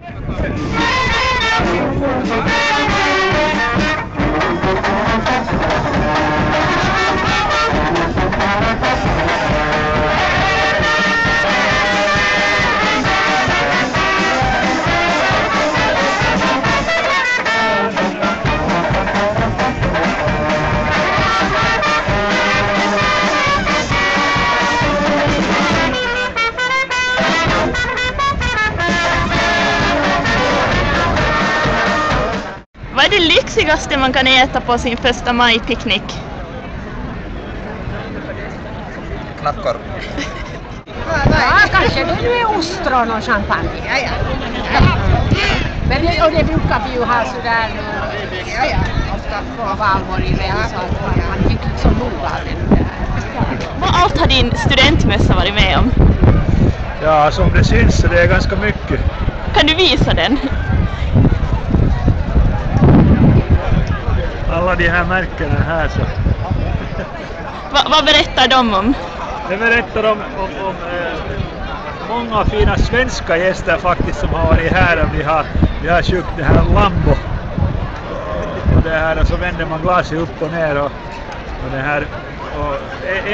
Thank you. Är det lyxigaste man kan äta på sin första maj-picknick? Knappkorv. Ja, kanske det är ostron och champagne. Ja, ja. Men det, och det brukar vi ju ha sådär ja, ja. ofta på valborg så att man, inte så noga av det där. Vad allt har din studentmössa varit med om? Ja, som det syns så det är ganska mycket. Kan du visa den? Alla de här märkena här så. Va, vad berättar de om? Det berättar om, om, om eh, många fina svenska gäster faktiskt som har varit här och vi har, vi har köpt det här Lambo. Och det här, och så vänder man glaset upp och ner och, och det här och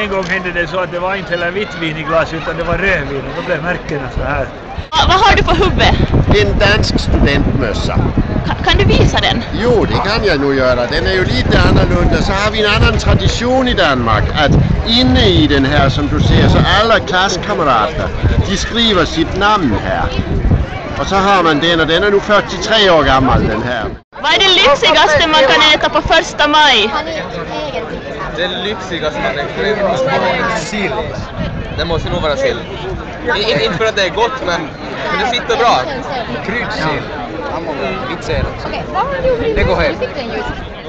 en gång hände det så att det var inte heller vitt vin i glaset utan det var rödvin och då blev märkena så här. Va, vad har du på huvudet? En dansk studentmössa. Ka, kan du visa den? Jo, det kan jag nog göra. Den är ju lite annorlunda. Så har vi en annan tradition i Danmark att inne i den här som du ser så alla klasskamrater de skriver sitt namn här. Och så har man den och den är nog 43 år gammal den här. Vad är det lyxigaste man kan äta på första maj? Det lyxigaste man är Sill. Det måste nog vara sill. Inte för att det är gott men, men det sitter bra. Kryddsill. Inte säl. Okej, vad har du Det går hem. Du fick den just.